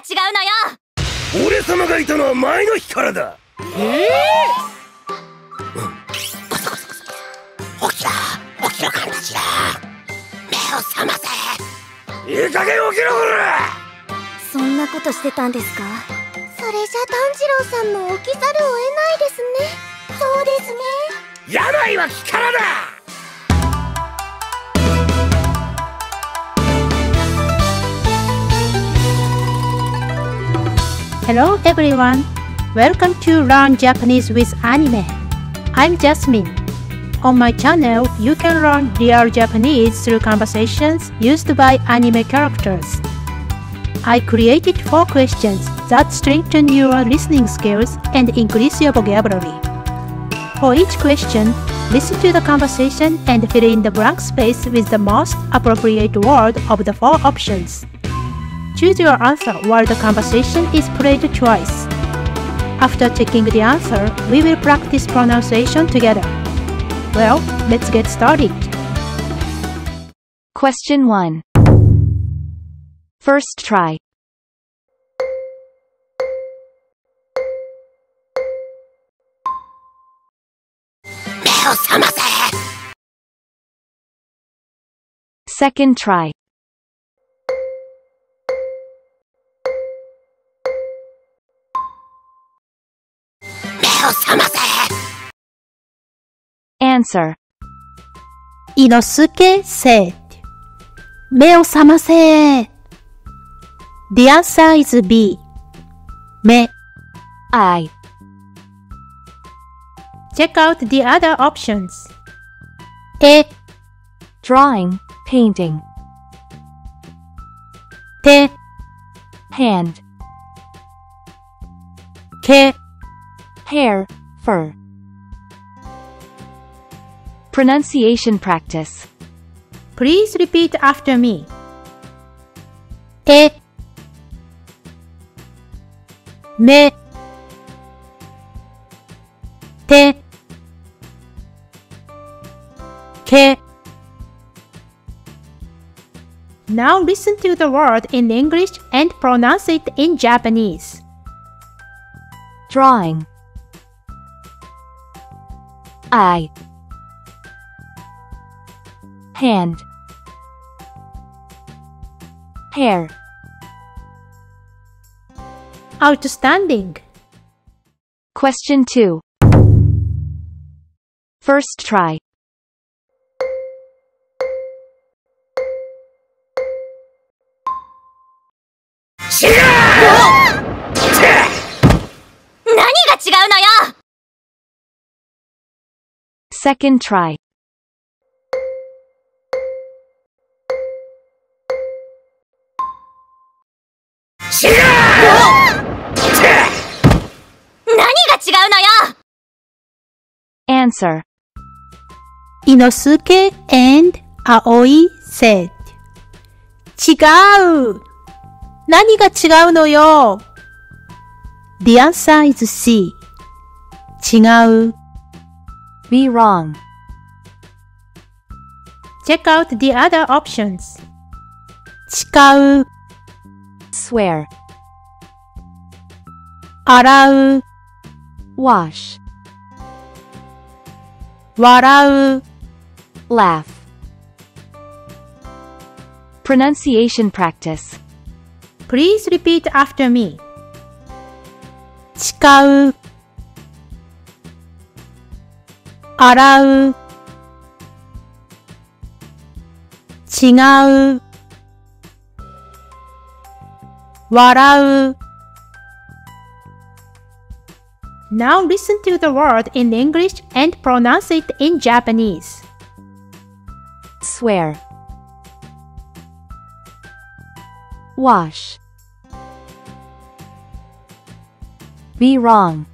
違うのよ。俺様がいたのは前の日からだ。ええ起きろ。起きろカンタ目を覚ませ。いい加減起きろこら！そんなことしてたんですか？それじゃ炭治郎さんも起きざるを得ないですねそうですね病は気からだ Hello everyone! Welcome to Learn Japanese with Anime. I'm Jasmine. On my channel, you can learn real Japanese through conversations used by anime characters. I created four questions that strengthen your listening skills and increase your vocabulary. For each question, listen to the conversation and fill in the blank space with the most appropriate word of the four options. Choose your answer while the conversation is played twice. After checking the answer, we will practice pronunciation together. Well, let's get started. Question 1. First try. Second try. answer. Inosuke said, 目を覚ませ The answer is B. 目 eye. Check out the other options. A. Drawing, painting. Te. Hand. Ke. Hair, fur. Pronunciation practice. Please repeat after me. Te, me, te, ke. Now listen to the word in English and pronounce it in Japanese. Drawing. Eye hand. Hair. Outstanding. Question 2 first try. Second try. Answer. Inosuke and Aoi said 違う何が違うのよ The answer is C 違う Be wrong. Check out the other options 誓う Swear. 洗う Wash. 笑う Laugh. Pronunciation practice. Please repeat after me 誓う洗う違う笑う now listen to the word in English and pronounce it in Japanese. Swear. Wash. Be wrong.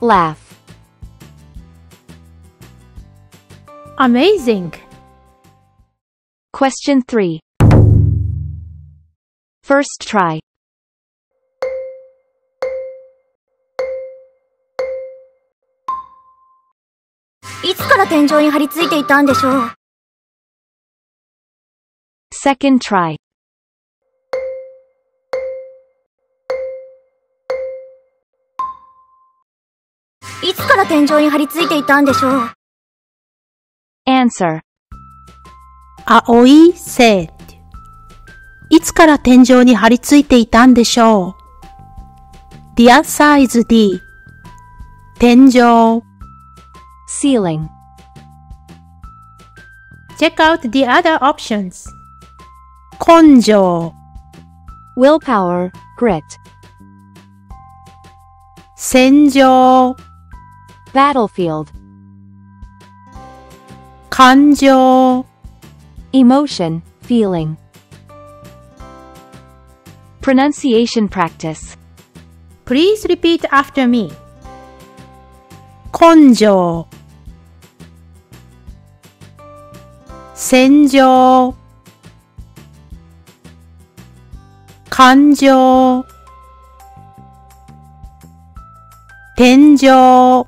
Laugh. Amazing! Question 3. First try. いつから天井に張り付いていたんでしょう。Second try. いつから天井に張り付いていたんでしょう。Answer. 青い。生いつから天井に張り付いていたんでしょう ?Dear size D 天井。ceiling. Check out the other options. Konjo willpower, grit. Senjo battlefield. Kanjo emotion, feeling. Pronunciation practice. Please repeat after me. Konjo 戦場感情天井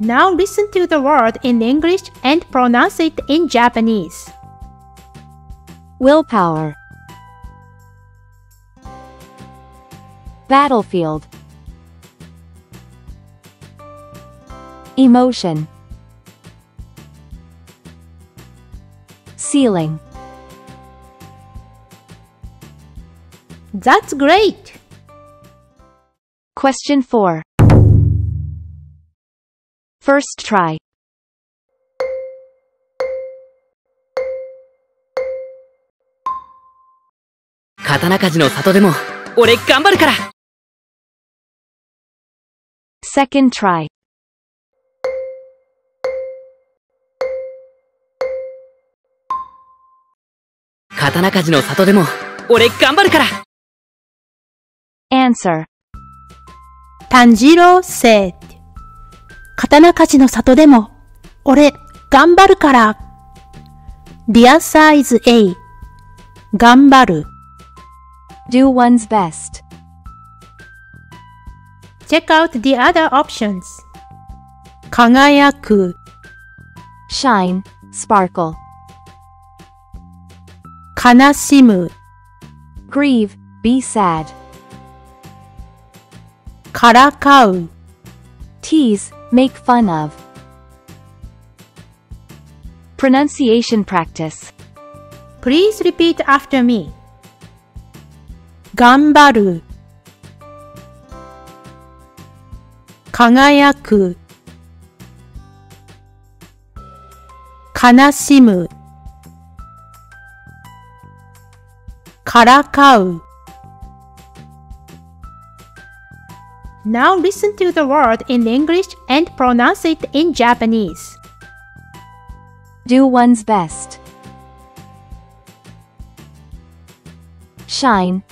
Now listen to the word in English and pronounce it in Japanese. Willpower. Battlefield. Emotion. ceiling. That's great! Question 4. First try. Second try. 刀鍛冶の里でも俺頑張るから Answer. 炭治郎 said 刀鍛冶の里でも俺頑張るから The answer is A 頑張る Do one's best. Check out the other options 輝く Shine. Sparkle. 悲しむ Grieve. Be sad. からかう Tease. Make fun of. Pronunciation practice. Please repeat after me 頑張る輝く悲しむ からかう Now listen to the word in English and pronounce it in Japanese. Do one's best. Shine.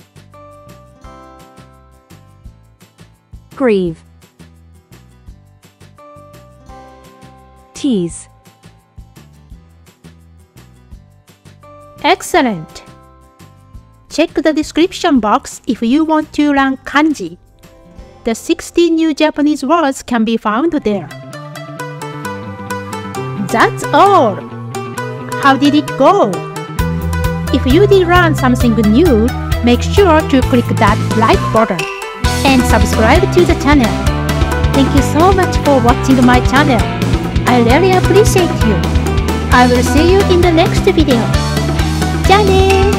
Grieve. Tease. Excellent! Check the description box if you want to learn kanji. The 60 new Japanese words can be found there. That's all! How did it go? If you did learn something new, make sure to click that like button and subscribe to the channel. Thank you so much for watching my channel. I really appreciate you. I will see you in the next video. じゃあね